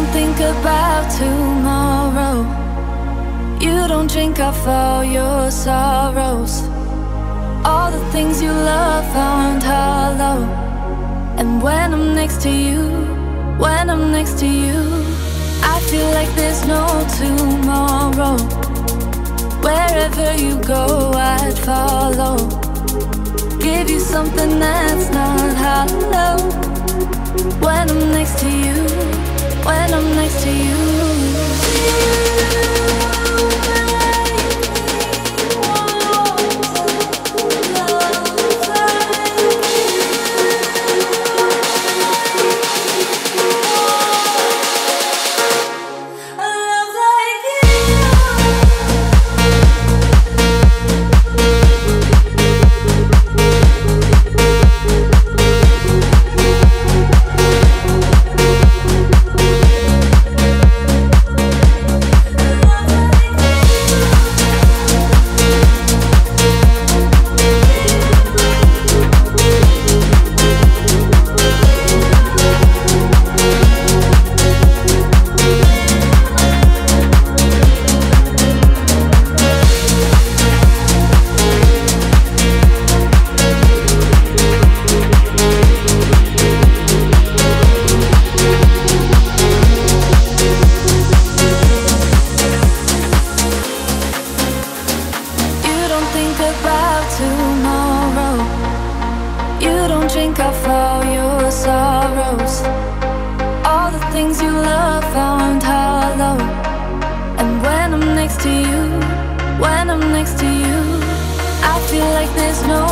don't think about tomorrow. You don't drink off all your sorrows. All the things you love aren't hollow. And when I'm next to you, when I'm next to you, I feel like there's no tomorrow. Wherever you go, I'd follow. Give you something that's not hollow. When I'm next to you, when I'm next to you. think I your sorrows. All the things you love found hollow. And when I'm next to you, when I'm next to you, I feel like there's no